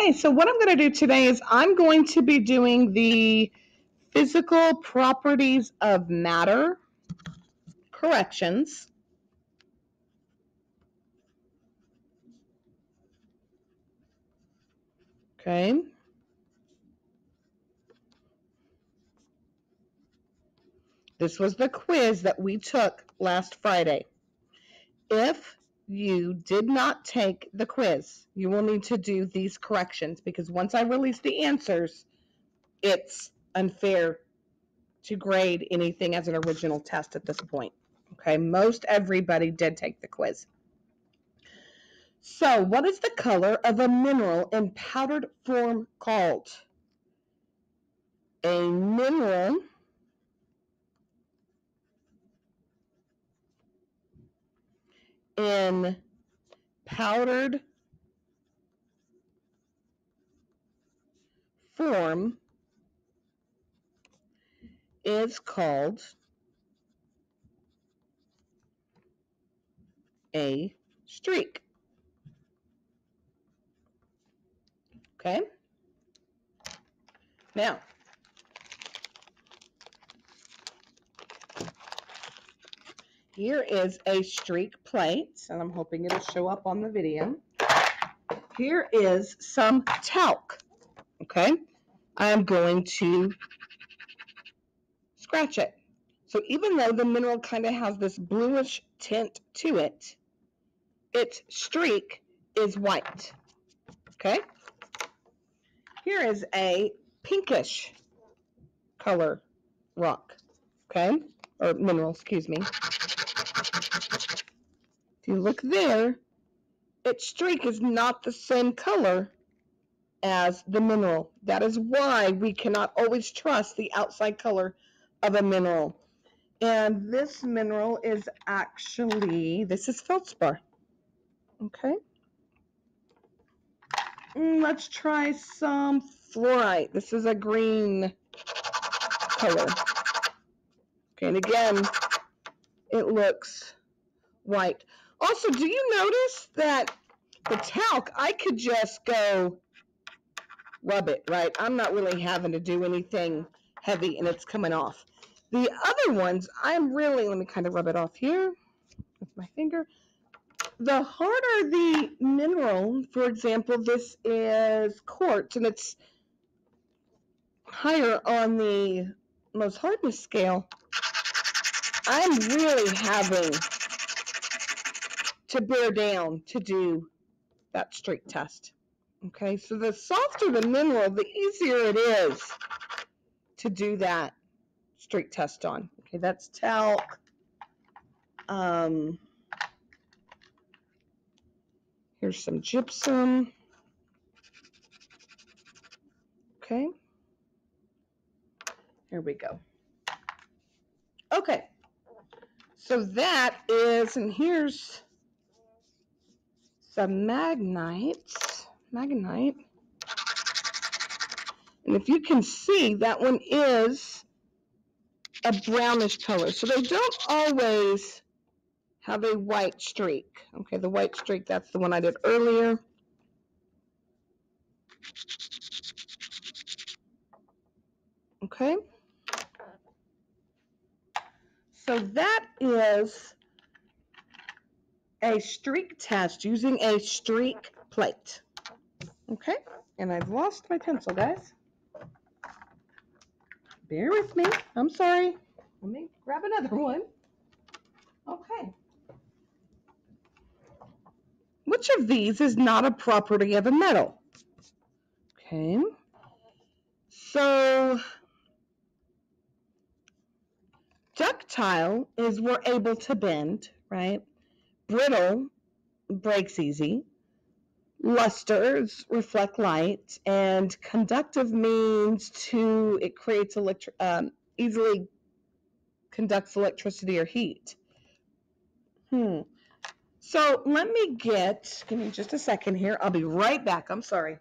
Okay, so what I'm going to do today is I'm going to be doing the physical properties of matter corrections. Okay. This was the quiz that we took last Friday. If you did not take the quiz, you will need to do these corrections because once I release the answers, it's unfair to grade anything as an original test at this point. Okay, most everybody did take the quiz. So, what is the color of a mineral in powdered form called? A mineral in powdered form is called a streak. Okay? Now, here is a streak plate, and I'm hoping it'll show up on the video. Here is some talc. Okay? I'm going to scratch it. So even though the mineral kind of has this bluish tint to it, its streak is white. Okay? Here is a pinkish color rock. Okay? Or mineral, excuse me. If you look there, its streak is not the same color as the mineral. That is why we cannot always trust the outside color of a mineral. And this mineral is actually, this is feldspar. Okay. Mm, let's try some fluorite. This is a green color. Okay, and again, it looks white. Also, do you notice that the talc, I could just go rub it, right? I'm not really having to do anything heavy and it's coming off. The other ones, I'm really, let me kind of rub it off here with my finger. The harder the mineral, for example, this is quartz and it's higher on the Mohs hardness scale. I'm really having to bear down to do that streak test. Okay, so the softer the mineral, the easier it is to do that streak test on. Okay, that's talc. Um, here's some gypsum. Okay. Here we go. Okay. So that is, and here's some magnite. Magnite. And if you can see, that one is a brownish color. So they don't always have a white streak. Okay, the white streak, that's the one I did earlier. Okay. So that is a streak test using a streak plate. Okay, and I've lost my pencil, guys. Bear with me. I'm sorry. Let me grab another one. Okay. Which of these is not a property of a metal? Okay. So ductile is we're able to bend, right? Brittle breaks easy. Lusters reflect light, and conductive means to it creates electri- um, easily conducts electricity or heat. Hmm. So let me get, give me just a second here. I'll be right back. I'm sorry.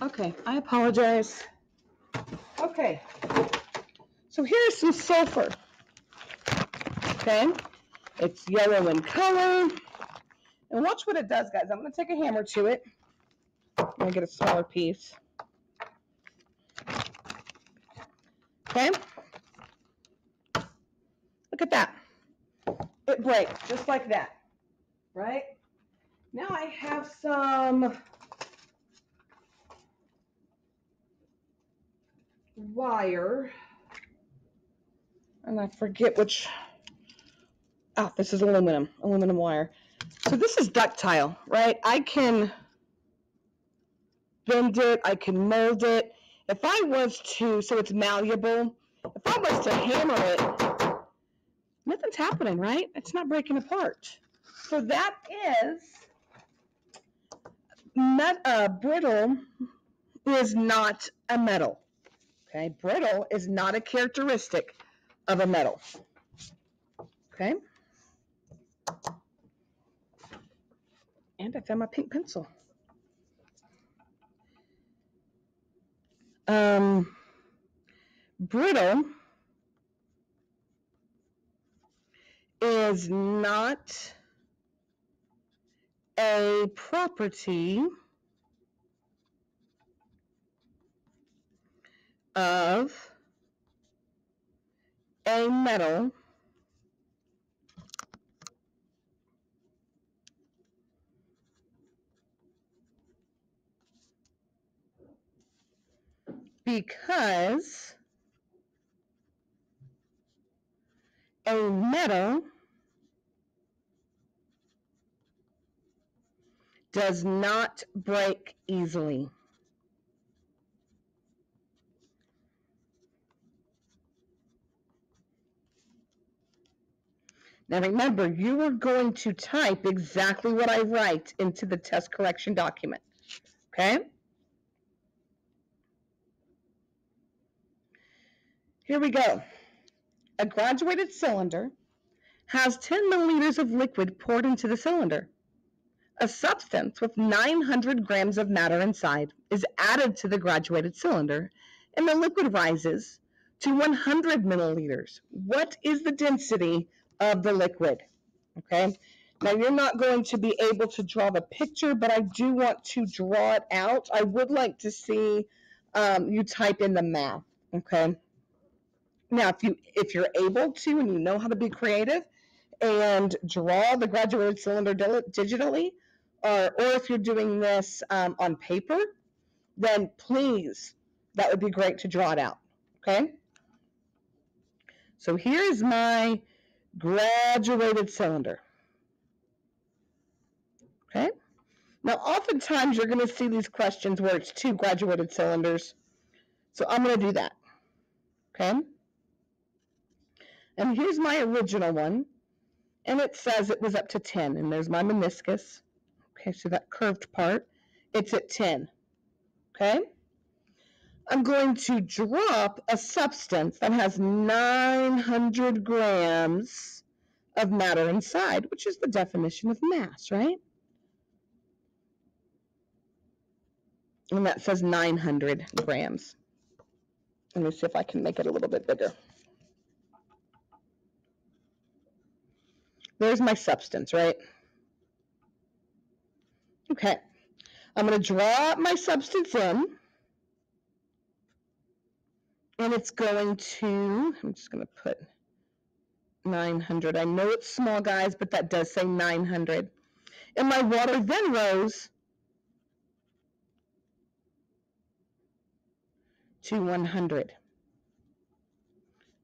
Okay, I apologize. Okay, so here's some sulfur. Okay, it's yellow in color. And watch what it does, guys. I'm going to take a hammer to it. I'm going to get a smaller piece. Okay. Look at that. It breaks just like that, right? Now I have some wire, and I forget which, Ah, this is aluminum, aluminum wire. So this is ductile, right? I can bend it, I can mold it. If I was to, so it's malleable, if I was to hammer it, nothing's happening, right? It's not breaking apart. So that is, met, uh, brittle is not a metal. Okay, brittle is not a characteristic of a metal. Okay. And I found my pink pencil. Um, brittle is not a property of a metal because a metal does not break easily. Now remember, you are going to type exactly what I write into the test correction document. Okay? Here we go. A graduated cylinder has 10 milliliters of liquid poured into the cylinder. A substance with 900 grams of matter inside is added to the graduated cylinder, and the liquid rises to 100 milliliters. What is the density of the liquid? Okay. Now you're not going to be able to draw the picture, but I do want to draw it out. I would like to see um, you type in the math. Okay. Now, if you if you're able to and you know how to be creative and draw the graduated cylinder digitally, or or if you're doing this um, on paper, then please, that would be great to draw it out. Okay. So here's my graduated cylinder. Okay. Now, oftentimes you're going to see these questions where it's two graduated cylinders. So I'm going to do that. Okay. And here's my original one. And it says it was up to 10. And there's my meniscus. Okay, so that curved part, it's at 10. Okay? I'm going to drop a substance that has 900 grams of matter inside, which is the definition of mass, right? And that says 900 grams. Let me see if I can make it a little bit bigger. There's my substance, right? Okay. I'm going to draw my substance in. And it's going to, I'm just going to put 900. I know it's small, guys, but that does say 900. And my water then rose to 100.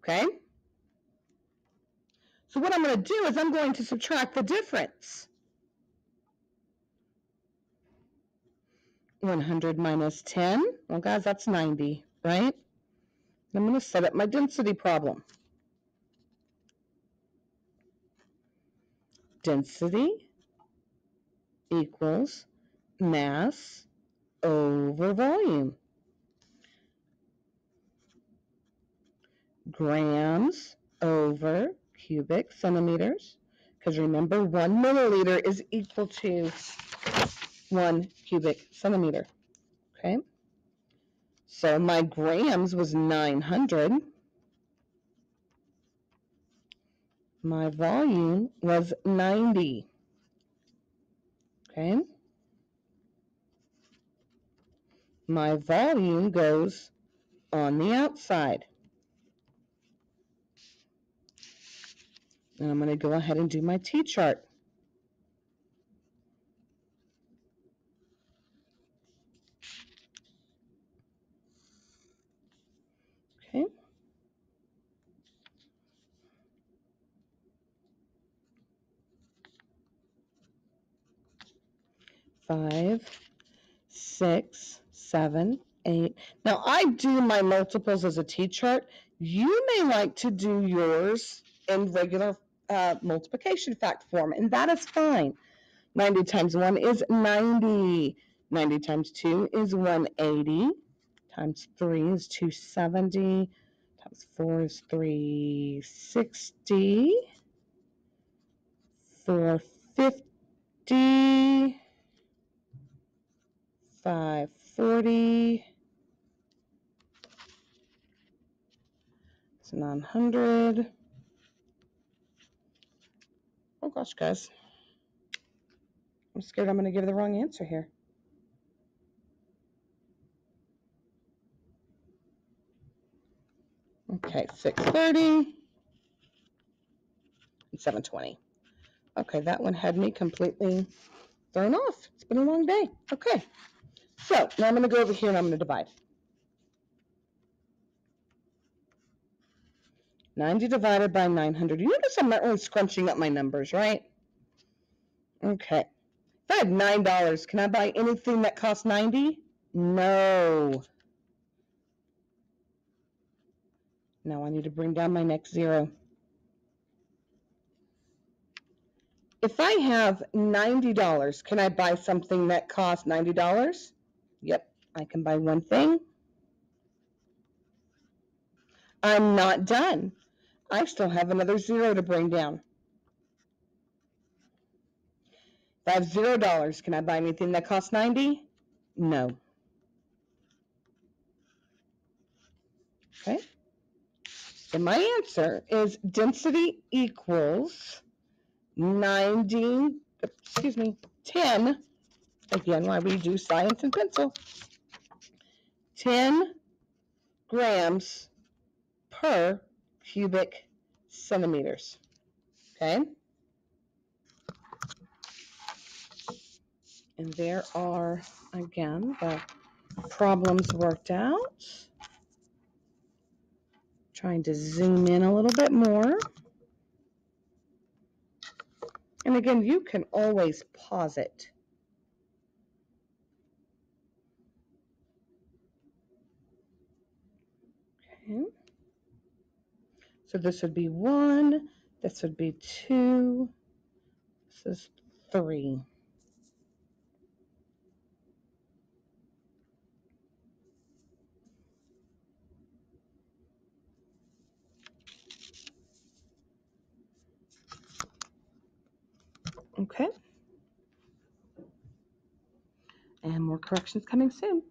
Okay? So what I'm going to do is I'm going to subtract the difference. 100 minus 10, well guys, that's 90, right? I'm going to set up my density problem. Density equals mass over volume. Grams over cubic centimeters, because remember, one milliliter is equal to one cubic centimeter. Okay? So my grams was 900. My volume was 90. Okay. My volume goes on the outside. And I'm going to go ahead and do my T-chart. Okay. Five, six, seven, eight. Now I do my multiples as a T-chart. You may like to do yours in regular uh, multiplication fact form, and that is fine. 90 times 1 is 90. 90 times 2 is 180. Times 3 is 270. Times 4 is 360. 450. 100. Oh gosh, guys. I'm scared I'm going to give the wrong answer here. Okay, 630 and 720. Okay, that one had me completely thrown off. It's been a long day. Okay, so now I'm going to go over here and I'm going to divide. 90 divided by 900. You notice I'm not really scrunching up my numbers, right? Okay. If I have $9, can I buy anything that costs 90? No. Now I need to bring down my next zero. If I have $90, can I buy something that costs $90? Yep, I can buy one thing. I'm not done. I still have another zero to bring down. If I have zero dollars, can I buy anything that costs 90? No. Okay. And my answer is density equals 90, excuse me, 10, again, why we do science and pencil, 10 grams per cubic centimeters. Okay? And there are, again, the problems worked out. Trying to zoom in a little bit more. And again, you can always pause it. Okay. So this would be one, this would be two, this is three. Okay. And more corrections coming soon.